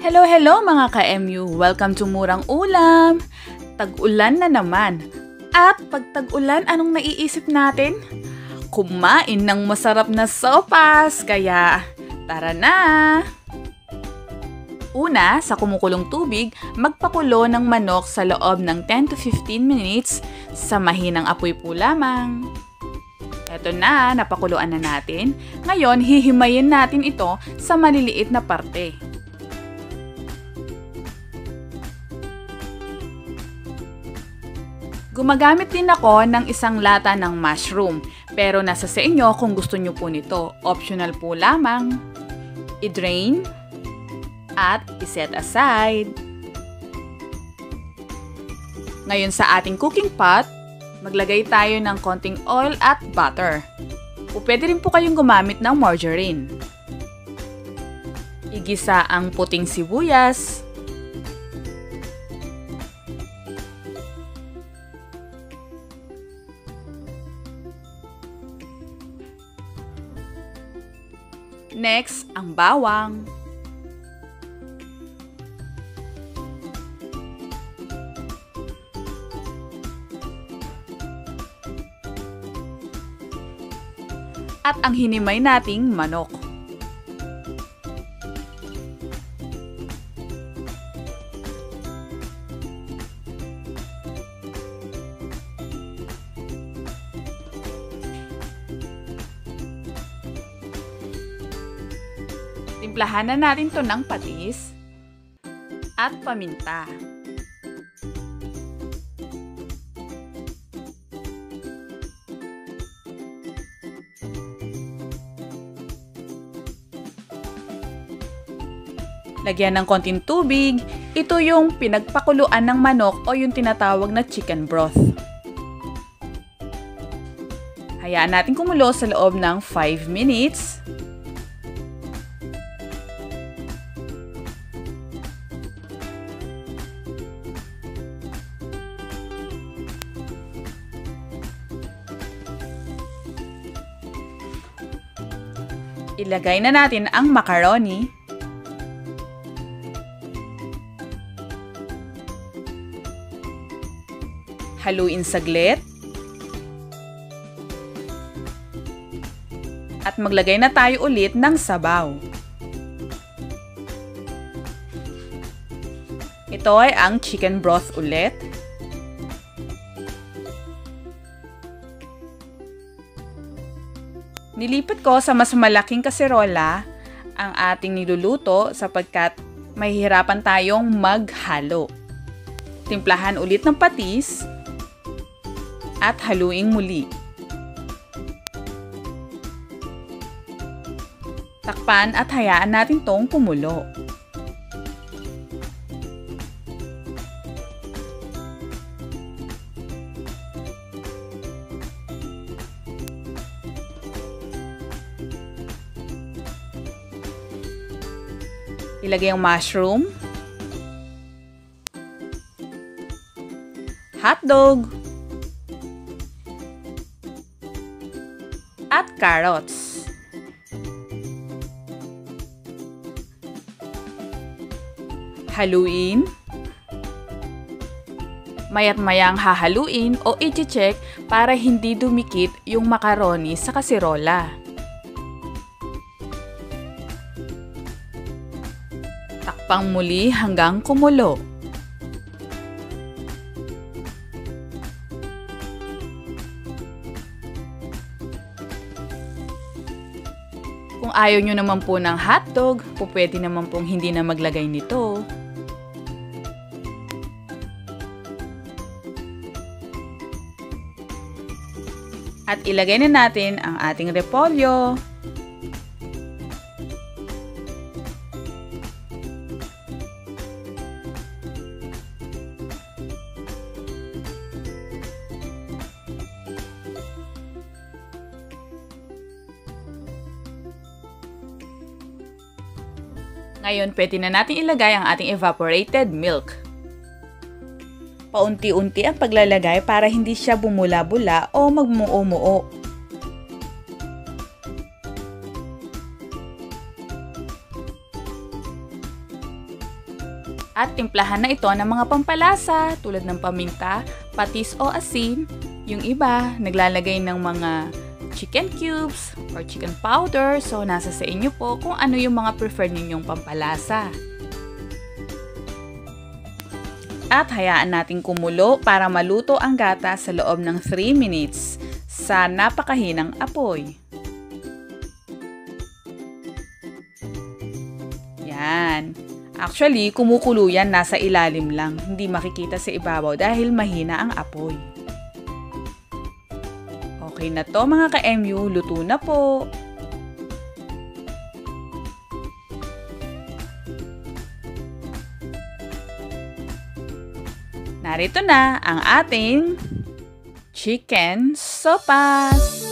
Hello, hello mga ka-MU! Welcome to Murang Ulam! Tag-ulan na naman. At pag tag-ulan, anong naiisip natin? Kumain ng masarap na sopas! Kaya, tara na! Una, sa kumukulong tubig, magpakulo ng manok sa loob ng 10 to 15 minutes sa mahinang apoy po lamang. Eto na, napakuluan na natin. Ngayon, hihimayin natin ito sa maliliit na parte. Gumagamit din ako ng isang lata ng mushroom, pero nasa sa inyo kung gusto nyo po nito. Optional po lamang. I-drain at iset aside. Ngayon sa ating cooking pot, maglagay tayo ng konting oil at butter. O pwede rin po kayong gumamit ng margarine. Igisa ang puting sibuyas. Next, ang bawang. at ang hinimay nating manok. Timplahan na natin to ng patis at paminta. Lagyan ng konting tubig. Ito yung pinagpakuluan ng manok o yung tinatawag na chicken broth. Hayaan natin kumulo sa loob ng 5 minutes. Ilagay na natin ang macaroni Haluin saglit. At maglagay na tayo ulit ng sabaw. Ito ay ang chicken broth ulit. Nilipat ko sa mas malaking kaserola ang ating niluluto sapagkat mahihirapan tayong maghalo. Timplahan ulit ng patis at haluing muli. Takpan at hayaan natin tong kumulo. Ilagay ang mushroom, hotdog, at carrots. Haluin. Mayat mayang hahaluin o i-check para hindi dumikit yung macaroni sa kasirola. Takpang muli hanggang kumulo. Kung ayaw nyo naman po ng hotdog, po pwede naman pong hindi na maglagay nito. At ilagay na natin ang ating repolyo, Ngayon, pwede na natin ilagay ang ating evaporated milk. Paunti-unti ang paglalagay para hindi siya bumula-bula o magmuo-muo. At timplahan na ito ng mga pampalasa tulad ng paminta, patis o asin. Yung iba, naglalagay ng mga chicken cubes or chicken powder. So, nasa sa inyo po kung ano yung mga preferred ninyong pampalasa. At hayaan natin kumulo para maluto ang gata sa loob ng 3 minutes sa napakahinang apoy. Yan. Actually, kumukulo yan nasa ilalim lang. Hindi makikita sa ibabaw dahil mahina ang apoy. Okay na to mga ka-MU, luto na po. Narito na ang ating chicken sopas.